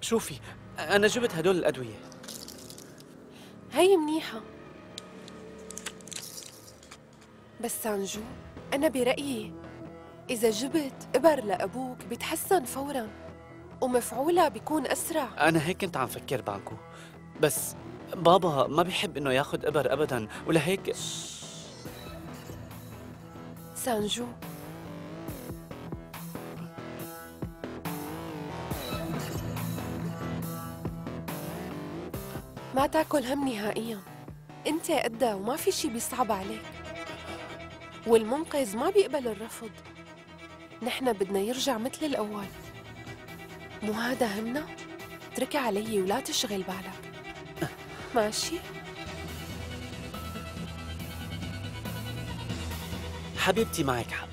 شوفي أنا جبت هدول الأدوية. هي منيحة. بس سانجو أنا برأيي إذا جبت إبر لأبوك بيتحسن فوراً ومفعولها بيكون أسرع. أنا هيك كنت عم فكر بانكو. بس بابا ما بيحب إنه ياخذ إبر ابدا ولهيك سانجو ما تاكل هم نهائيا. انت قدها وما في شي بيصعب عليك. والمنقذ ما بيقبل الرفض. نحن بدنا يرجع مثل الأول. مو هذا همنا؟ اتركي علي ولا تشغل بالك. ماشي؟ حبيبتي معك حق.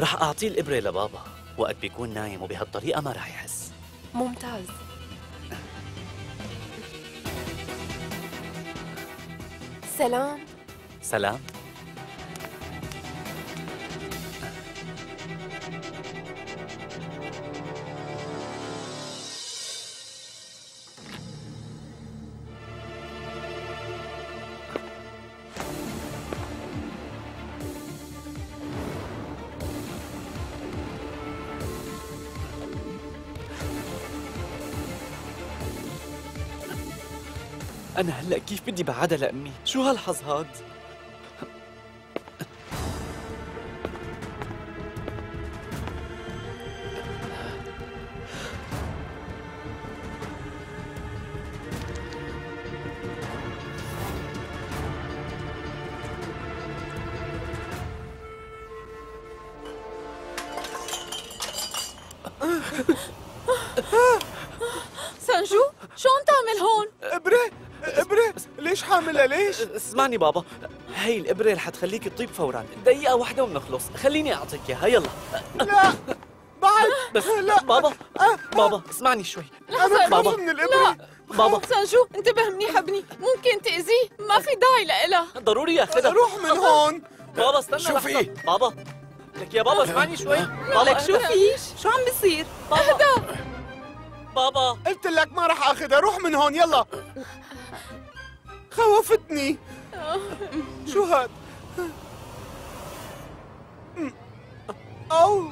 رح أعطيه الإبرة لبابا وقت بيكون نايم وبهالطريقة ما رح يحس. ممتاز. Selam. Selam. أنا هلأ كيف بدي بعدها لأمي؟ شو هالحظ هاد؟ سانجو شو عم تعمل هون؟ ابره ابره ليش حاملها؟ ليش؟ اسمعني بابا هي الإبرة رح تخليك تطيب فورا دقيقة واحدة وبنخلص خليني أعطيك إياها يلا. لا بعد. بس لا. بابا بابا اسمعني شوي. أنا بابا. من الإبرة. بابا. سانجو انتبه منيح ابني ممكن تأذيه؟ ما في داعي لإلها. ضروري ياخذها. روح من هون. بابا استنى شو في؟ لحظة. بابا. لك يا بابا اسمعني شوي. بابا لك شو اهدى. فيش؟ شو عم بيصير؟ بابا. بابا. قلت لك ما راح آخذها. روح من هون يلا. خوفتني. شو هاد؟ أو.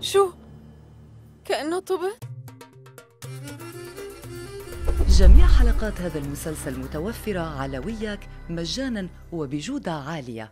شو؟ كأنه طبت؟ جميع حلقات هذا المسلسل متوفرة على وياك مجانا وبجودة عالية